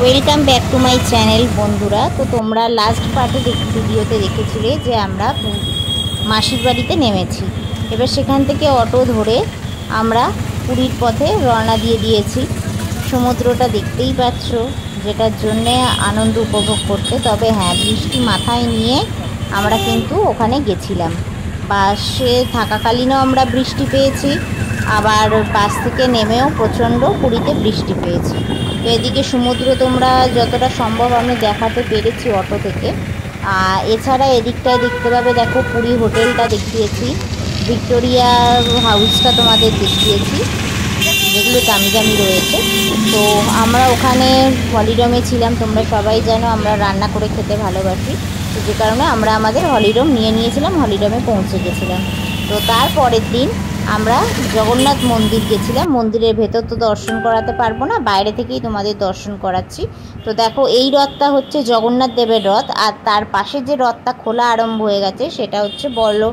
Welcome back to my channel বন্ধুরা। তো তোমরা লাস্ট পার্টে ভিডিওতে দেখেছিলে যে আমরা মাসির বাড়িতে নেমেছি। এবার সেখান থেকে অটো ধরে আমরা পুরীর পথে রওনা দিয়ে দিয়েছি। সমুদ্রটা দেখতেই পাচ্ছ, যেটার জন্যে আনন্দ উপভোগ করতে। তবে হ্যাঁ বৃষ্টি মাথায় নিয়ে আমরা কিন্তু ওখানে গেছিলাম। বাসে থাকাকালীনও আমরা বৃষ্টি পেয়েছি। আবার বাস থেকে নেমেও প্রচণ্ড পুরীতে বৃষ্টি পেয়েছি। এদিকে সমুদ্র তোমরা যতটা সম্ভব আমি দেখাতে পেরেছি অটো থেকে। আর এছাড়া এদিকটায় দেখতে পাবে, দেখো পুরী হোটেলটা দেখিয়েছি, ভিক্টোরিয়া হাউসটা তোমাদের দেখিয়েছি, যেগুলো দামি দামি রয়েছে। তো আমরা ওখানে হলিডমে ছিলাম, তোমরা সবাই জানো আমরা রান্না করে খেতে ভালোবাসি। তো যে কারণে আমরা আমাদের হলিডম নিয়ে নিয়েছিলাম হলিডমে পৌঁছে গেছিলাম। তো তারপরের দিন আমরা জগন্নাথ মন্দির গেছিলাম। মন্দিরের ভেতর তো দর্শন করাতে পারব না, বাইরে থেকেই তোমাদের দর্শন করাচ্ছি। তো দেখো, এই রথটা হচ্ছে জগন্নাথ দেবের রথ, আর তার পাশে যে রথটা খোলা আরম্ভ হয়ে গেছে, সেটা হচ্ছে বল,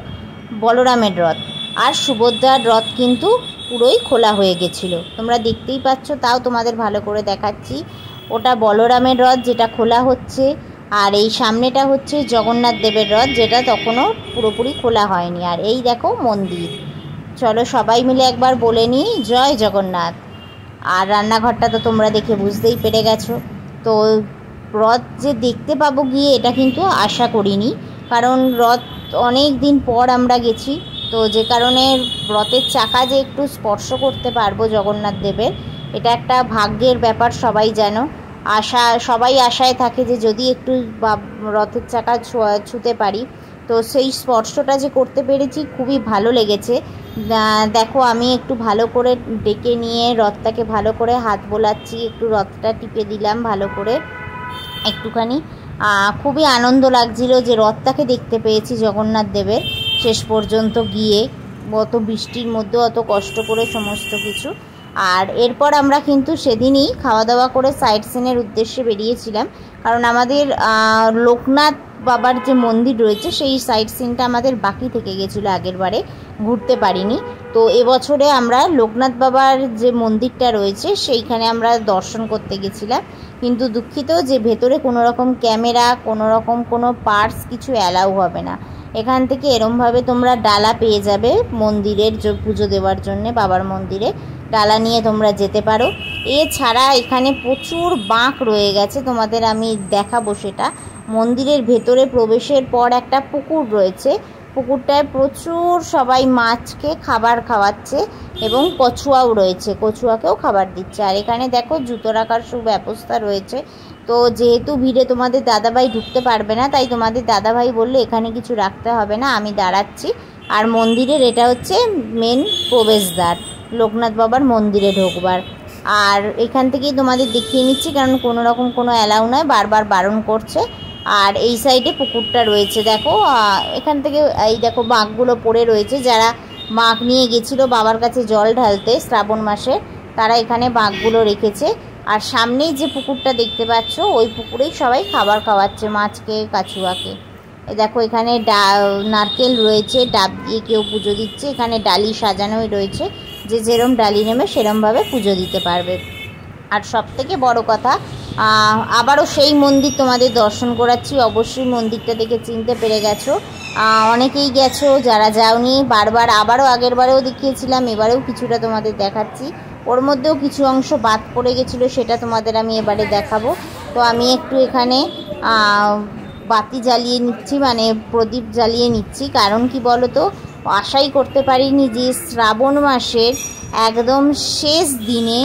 বলরামের রথ। আর সুভদ্রার রথ কিন্তু পুরোই খোলা হয়ে গেছিল। তোমরা দেখতেই পাচ্ছ, তাও তোমাদের ভালো করে দেখাচ্ছি। ওটা বলরামের রথ, যেটা খোলা হচ্ছে, আর এই সামনেটা হচ্ছে জগন্নাথ দেবের রথ, যেটা তখনও পুরোপুরি খোলা হয়নি। আর এই দেখো মন্দির। চলো সবাই মিলে একবার বলে নিই, জয় জগন্নাথ। আর রান্নাঘরটা তো তোমরা দেখে বুঝতেই পেরে গেছো। তো রথ যে দেখতে পাবো গিয়ে এটা কিন্তু আশা করিনি, কারণ রথ অনেক দিন পর আমরা গেছি। তো যে কারণে রথের চাকা যে একটু স্পর্শ করতে পারব জগন্নাথ দেবের, এটা একটা ভাগ্যের ব্যাপার সবাই যেন। আশা, সবাই আশায় থাকে যে যদি একটু রথের চাকা ছুতে পারি তো সেই স্পর্শটা যে করতে পেরেছি খুবই ভালো লেগেছে। দেখো আমি একটু ভালো করে ডেকে নিয়ে রথটাকে ভালো করে হাত বোলাচ্ছি, একটু রথটা টিপে দিলাম ভালো করে একটুখানি। খুবই আনন্দ লাগছিল যে রথটাকে দেখতে পেয়েছি জগন্নাথ দেবের শেষ পর্যন্ত গিয়ে। অত বৃষ্টির মধ্যে অত কষ্ট করে সমস্ত কিছু। আর এরপর আমরা কিন্তু সেদিনই খাওয়া দাওয়া করে সাইট সিনের উদ্দেশ্যে বেরিয়েছিলাম। কারণ আমাদের লোকনাথ বাবার যে মন্দির রয়েছে, সেই সাইট সিনটা আমাদের বাকি থেকে গেছিল আগের বারে। ঘুরতে পারিনি। তো এবছরে আমরা লোকনাথ বাবার যে মন্দিরটা রয়েছে, সেইখানে আমরা দর্শন করতে গেছিলাম। কিন্তু দুঃখিত যে ভেতরে কোনো রকম ক্যামেরা, কোনো রকম কোনো পার্টস কিছু অ্যালাউ হবে না। এখান থেকে এরমভাবে তোমরা ডালা পেয়ে যাবে মন্দিরের পুজো দেওয়ার জন্যে, বাবার মন্দিরে। ডালা নিয়ে তোমরা যেতে পারো। এছাড়া এখানে প্রচুর বাঁক রয়ে গেছে, তোমাদের আমি দেখাবো সেটা। মন্দিরের ভেতরে প্রবেশের পর একটা পুকুর রয়েছে। পুকুরটায় প্রচুর সবাই মাছকে খাবার খাওয়াচ্ছে এবং কচুয়াও রয়েছে, কচুয়াকেও খাবার দিচ্ছে। আর এখানে দেখো জুতো রাখার সুব্যবস্থা রয়েছে। তো যেহেতু ভিড়ে তোমাদের দাদাভাই ঢুকতে পারবে না, তাই তোমাদের দাদাভাই বলল এখানে কিছু রাখতে হবে না, আমি দাঁড়াচ্ছি। আর মন্দিরের এটা হচ্ছে মেন প্রবেশদ্বার, লোকনাথ বাবার মন্দিরে ঢুকবার। আর এখান থেকেই তোমাদের দেখিয়ে নিচ্ছি, কারণ কোনো রকম কোনো অ্যালাউ নয়, বারবার বারণ করছে। আর এই সাইডে পুকুরটা রয়েছে, দেখো এখান থেকে এই দেখো বাঁকগুলো পড়ে রয়েছে, যারা বাঁক নিয়ে গেছিল বাবার কাছে জল ঢালতে শ্রাবণ মাসে, তারা এখানে বাঁকগুলো রেখেছে। আর সামনেই যে পুকুরটা দেখতে পাচ্ছ, ওই পুকুরেই সবাই খাবার খাওয়াচ্ছে মাছকে কাছুয়াকে দেখো, এখানে ডা, নারকেল রয়েছে, ডাব দিয়ে কেউ পুজো দিচ্ছে, এখানে ডালি সাজানোই রয়েছে। যে যেরম ডালি নেমে সেরমভাবে পুজো দিতে পারবে। আর সব থেকে বড় কথা আবারও সেই মন্দির তোমাদের দর্শন করাচ্ছি, অবশ্যই মন্দিরটা দেখে চিনতে পেরে গেছো। অনেকেই গেছো, যারা যাওনি, বারবার আবারও আগের বারেও দেখিয়েছিলাম, এবারেও কিছুটা তোমাদের দেখাচ্ছি। ওর মধ্যেও কিছু অংশ বাদ পড়ে গেছিল, সেটা তোমাদের আমি এবারে দেখাবো। তো আমি একটু এখানে বাতি জ্বালিয়ে নিচ্ছি মানে প্রদীপ জ্বালিয়ে নিচ্ছি। কারণ কি বলো তো আশাই করতে পারিনি যে শ্রাবণ মাসের একদম শেষ দিনে,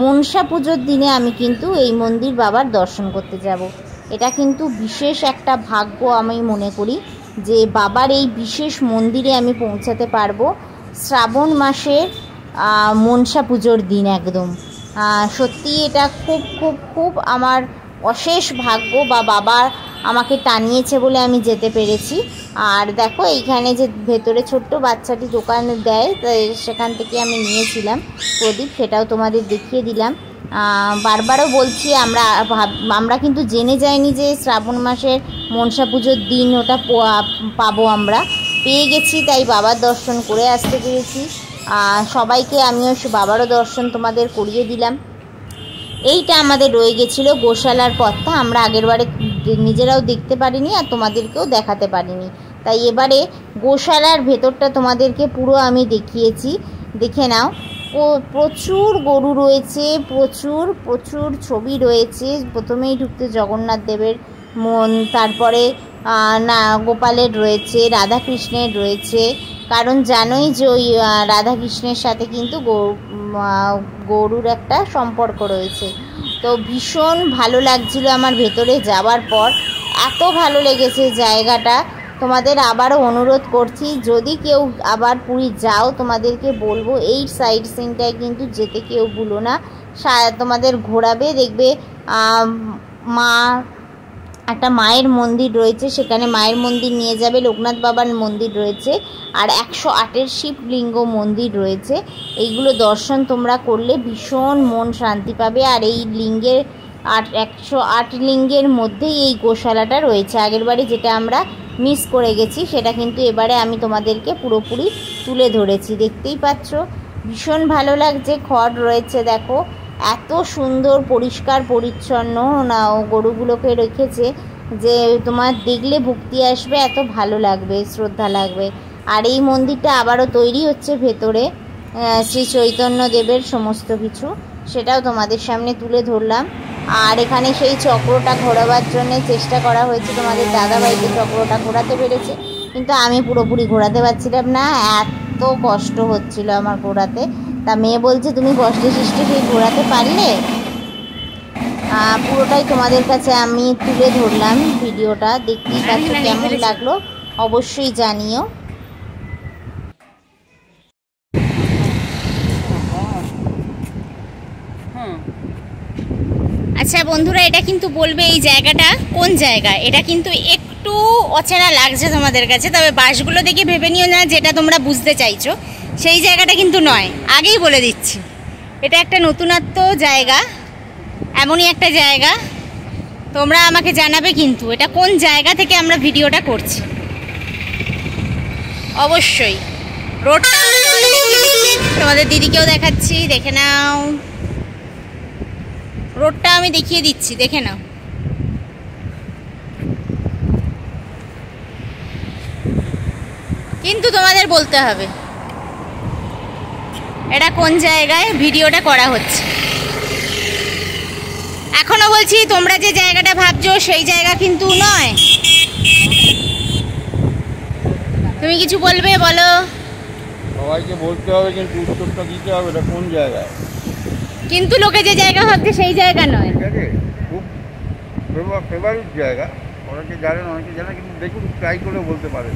মনসা পুজোর দিনে আমি কিন্তু এই মন্দির বাবার দর্শন করতে যাব। এটা কিন্তু বিশেষ একটা ভাগ্য আমি মনে করি যে বাবার এই বিশেষ মন্দিরে আমি পৌঁছাতে পারব। শ্রাবণ মাসের মনসা পুজোর দিন একদম। সত্যি এটা খুব খুব খুব আমার অশেষ ভাগ্য বা বাবা আমাকে টানিয়েছে বলে আমি যেতে পেরেছি। আর দেখো, এইখানে যে ভেতরে ছোট্ট বাচ্চাটি দোকান দেয় সেখান থেকে আমি নিয়েছিলাম প্রদীপ, সেটাও তোমাদের দেখিয়ে দিলাম। বারবারও বলছি, আমরা আমরা কিন্তু জেনে যাইনি যে শ্রাবণ মাসের মনসা পুজোর দিন ওটা পাবো আমরা। পেয়ে গেছি, তাই বাবার দর্শন করে আসতে পেরেছি। সবাইকে আমিও বাবারও দর্শন তোমাদের করিয়ে দিলাম। এইটা আমাদের রয়ে গেছিল গোশালার পথটা। আমরা আগেরবারে নিজেরাও দেখতে পারিনি আর তোমাদেরকেও দেখাতে পারিনি। তাই এবারে গোশালার ভেতরটা তোমাদেরকে পুরো আমি দেখিয়েছি। দেখে নাও। প্রচুর গরু রয়েছে, প্রচুর প্রচুর ছবি রয়েছে। প্রথমেই ঢুকতে জগন্নাথ দেবের মন, তারপরে না, গোপালের রয়েছে, রাধাকৃষ্ণের রয়েছে। কারণ জানোই যে ওই রাধাকৃষ্ণের সাথে কিন্তু গরুর একটা সম্পর্ক রয়েছে। তো ভীষণ ভালো লাগছিল আমার ভেতরে যাওয়ার পর। এত ভালো লেগেছে জায়গাটা। তোমাদের আবারও অনুরোধ করছি, যদি কেউ আবার পুরী যাও, তোমাদেরকে বলব, এই সাইড সিনটায় কিন্তু যেতে কেউ ভুলো না। তোমাদের ঘোরাবে, দেখবে মা একটা মায়ের মন্দির রয়েছে, সেখানে মায়ের মন্দির নিয়ে যাবে, লোকনাথ বাবার মন্দির রয়েছে, আর একশো আটের শিবলিঙ্গ মন্দির রয়েছে। এইগুলো দর্শন তোমরা করলে ভীষণ মন শান্তি পাবে, আর এই লিঙ্গের আট একশো আট লিঙ্গের মধ্যেই এই গোশালাটা রয়েছে। আগের বারে যেটা আমরা মিস করে গেছি, সেটা কিন্তু এবারে আমি তোমাদেরকে পুরোপুরি তুলে ধরেছি। দেখতেই পাচ্ছ, ভীষণ ভালো লাগছে, খড় রয়েছে, দেখো। এত সুন্দর, পরিষ্কার, পরিচ্ছন্ন না, ও গরুগুলোকে রেখেছে যে তোমার দেখলে ভক্তি আসবে, এত ভালো লাগবে, শ্রদ্ধা লাগবে। আর এই মন্দিরটা আবারও তৈরি হচ্ছে ভেতরে শ্রী চৈতন্য দেবের সমস্ত কিছু। সেটাও তোমাদের সামনে তুলে ধরলাম। আর এখানে সেই চক্রটা ঘোরাবার জন্য চেষ্টা করা হয়েছে। তোমাদের দাদাবাড়িতে চক্রটা ঘোরাতে পেরেছে। কিন্তু আমি পুরোপুরি ঘোরাতে পারছিলাম না। এত কষ্ট হচ্ছিল আমার ঘোরাতে। তা মেয়ে বলছে তুমি কষ্টে সৃষ্টি সেই ঘোরাতে পারলে? পুরোটাই তোমাদের কাছে আমি তুলে ধরলাম ভিডিওটা। দেখতেই পাচ্ছ কেমন লাগল? অবশ্যই জানিও। আচ্ছা বন্ধুরা এটা কিন্তু বলবে এই জায়গাটা কোন জায়গা? এটা কিন্তু একটু অচেনা লাগছে তোমাদের কাছে তবে বাসগুলো দেখে ভেবে নিও না যেটা তোমরা বুঝতে চাইছো। সেই জায়গাটা কিন্তু নয়, আগেই বলে দিচ্ছি। এটা একটা নতুনত্ব জায়গা, এমনই একটা জায়গা। তোমরা আমাকে জানাবে কিন্তু এটা কোন জায়গা থেকে আমরা ভিডিওটা করছি। অবশ্যই। রোডটা তোমাদের দিদিকেও দেখাচ্ছি, দেখে নাও। রোডটা আমি দেখিয়ে দিচ্ছি, দেখে নাও। কিন্তু তোমাদের বলতে হবে। এটা কোন জায়গায় ভিডিওটা করা হচ্ছে? এখনও বলছি তোমরা যে জায়গাটা ভাবছ সেই জায়গা কিন্তু নয়। তুমি কিছু বলবে বলো? সবাইকে বলতে হবে কিন্তু উত্তরটা দিতে হবে এটা কোন জায়গায়? কিন্তু লোকে যে জায়গা ভাবছে সেই জায়গা নয়। ঠিক আছে? খুব ফেভারিট জায়গা। অনেকে জানেন অনেকে জানে কিন্তু দেখুন ট্রাই করে বলতে পারেন।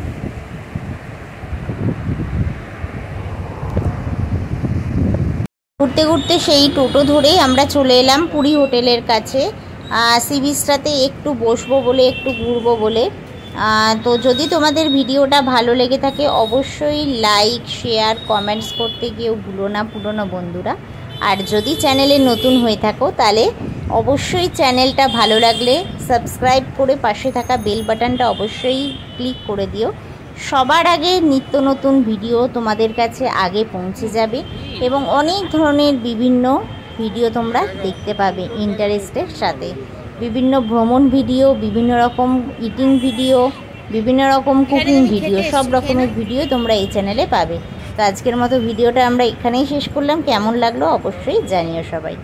ঘুরতে ঘুরতে সেই টোটো ধরেই আমরা চলে এলাম পুরী হোটেলের কাছে। সি বিচটাতে একটু বসবো বলে, একটু ঘুরবো বলে। তো যদি তোমাদের ভিডিওটা ভালো লেগে থাকে, অবশ্যই লাইক শেয়ার কমেন্টস করতে কেউ ভুলো না পুরনো বন্ধুরা। আর যদি চ্যানেলে নতুন হয়ে থাকো, তাহলে অবশ্যই চ্যানেলটা ভালো লাগলে সাবস্ক্রাইব করে পাশে থাকা বেল বাটনটা অবশ্যই ক্লিক করে দিও। সবার আগে নিত্য নতুন ভিডিও তোমাদের কাছে আগে পৌঁছে যাবে এবং অনেক ধরনের বিভিন্ন ভিডিও তোমরা দেখতে পাবে ইন্টারেস্টের সাথে। বিভিন্ন ভ্রমণ ভিডিও, বিভিন্ন রকম ইটিং ভিডিও বিভিন্ন রকম কুকিং ভিডিও সব রকমের ভিডিও তোমরা এই চ্যানেলে পাবে। তো আজকের মতো ভিডিওটা আমরা এখানেই শেষ করলাম। কেমন লাগল অবশ্যই জানিও সবাই।